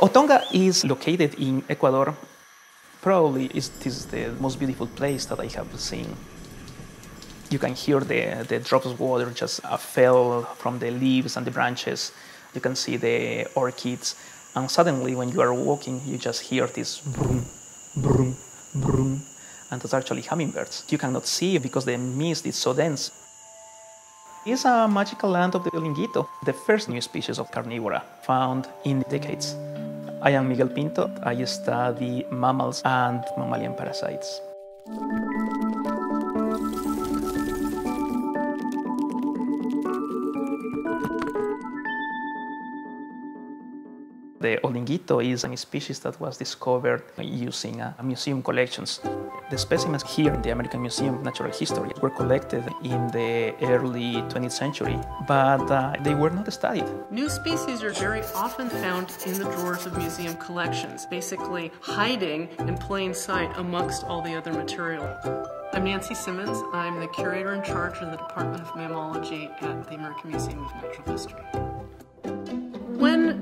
Otonga is located in Ecuador. Probably it is the most beautiful place that I have seen. You can hear the, the drops of water just uh, fell from the leaves and the branches. You can see the orchids. And suddenly, when you are walking, you just hear this broom, broom, broom. And that's actually hummingbirds. You cannot see because the mist is so dense. It's a magical land of the Olinguito, the first new species of carnivora found in decades. I am Miguel Pinto. I study mammals and mammalian parasites. The Olinguito is a species that was discovered using uh, museum collections. The specimens here in the American Museum of Natural History were collected in the early 20th century, but uh, they were not studied. New species are very often found in the drawers of museum collections, basically hiding in plain sight amongst all the other material. I'm Nancy Simmons. I'm the curator in charge of the Department of Mammalogy at the American Museum of Natural History.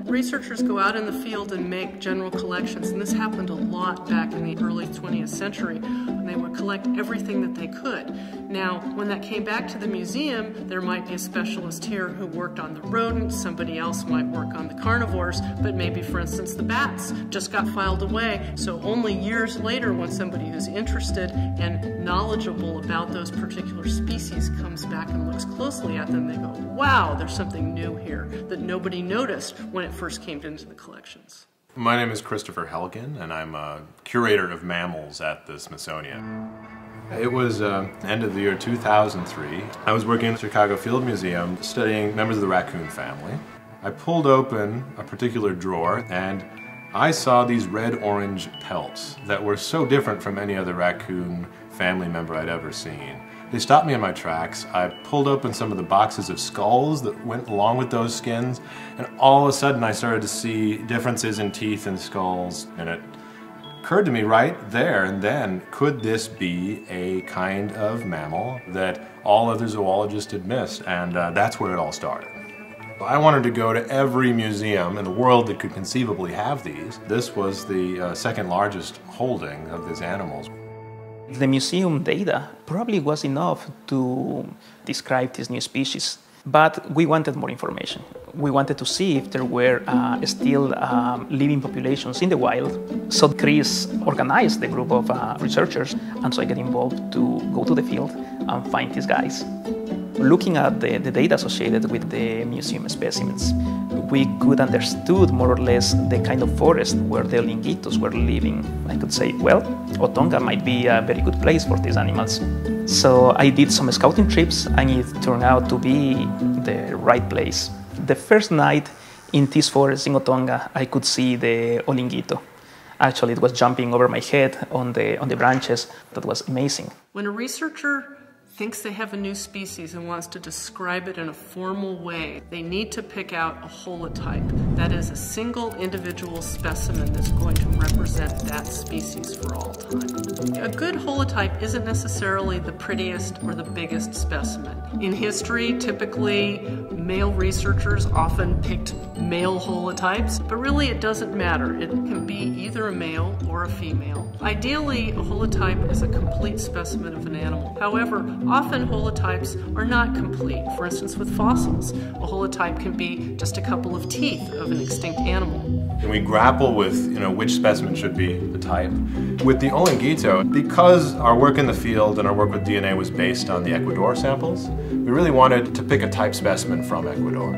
Researchers go out in the field and make general collections, and this happened a lot back in the early 20th century, they would collect everything that they could. Now, when that came back to the museum, there might be a specialist here who worked on the rodents, somebody else might work on the carnivores, but maybe, for instance, the bats just got filed away. So only years later, when somebody who's interested and knowledgeable about those particular species comes back and looks closely at them, they go, wow, there's something new here that nobody noticed when it first came into the collections. My name is Kristofer Helgen, and I'm a curator of mammals at the Smithsonian. It was uh, end of the year 2003. I was working at the Chicago Field Museum studying members of the raccoon family. I pulled open a particular drawer and I saw these red-orange pelts that were so different from any other raccoon family member I'd ever seen. They stopped me in my tracks. I pulled open some of the boxes of skulls that went along with those skins, and all of a sudden I started to see differences in teeth and skulls, and it occurred to me right there and then, could this be a kind of mammal that all other zoologists had missed? And uh, that's where it all started. I wanted to go to every museum in the world that could conceivably have these. This was the uh, second largest holding of these animals. The museum data probably was enough to describe this new species, but we wanted more information. We wanted to see if there were uh, still um, living populations in the wild. So Chris organized the group of uh, researchers, and so I get involved to go to the field and find these guys. Looking at the, the data associated with the museum specimens, we could understood more or less the kind of forest where the Olinguitos were living. I could say, well, Otonga might be a very good place for these animals. So I did some scouting trips and it turned out to be the right place. The first night in this forest in Otonga, I could see the Olinguito. Actually, it was jumping over my head on the, on the branches. That was amazing. When a researcher thinks they have a new species and wants to describe it in a formal way, they need to pick out a holotype. That is a single individual specimen that's going to represent that species for all time. A good holotype isn't necessarily the prettiest or the biggest specimen. In history, typically male researchers often picked male holotypes, but really it doesn't matter. It can be either a male or a female. Ideally, a holotype is a complete specimen of an animal. However, Often holotypes are not complete. For instance, with fossils, a holotype can be just a couple of teeth of an extinct animal. And we grapple with, you know, which specimen should be the type. With the Olinguito, because our work in the field and our work with DNA was based on the Ecuador samples, we really wanted to pick a type specimen from Ecuador.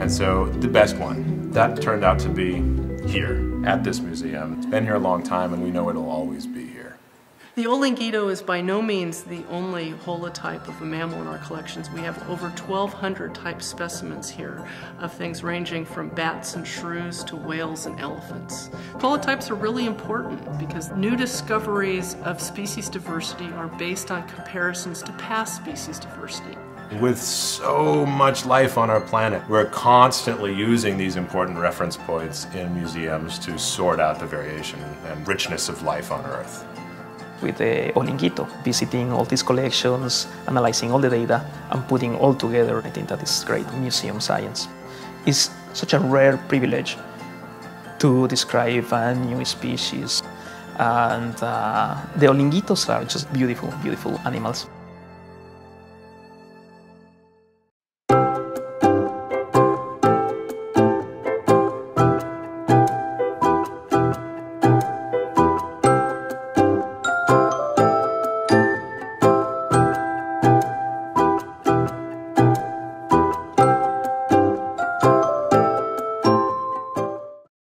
And so the best one, that turned out to be here at this museum. It's been here a long time and we know it'll always be here. The Olinguito is by no means the only holotype of a mammal in our collections. We have over 1,200 type specimens here of things ranging from bats and shrews to whales and elephants. Holotypes are really important because new discoveries of species diversity are based on comparisons to past species diversity. With so much life on our planet, we're constantly using these important reference points in museums to sort out the variation and richness of life on Earth with the Olinguito, visiting all these collections, analyzing all the data, and putting all together. I think that is great museum science. It's such a rare privilege to describe a new species. And uh, the olinguitos are just beautiful, beautiful animals.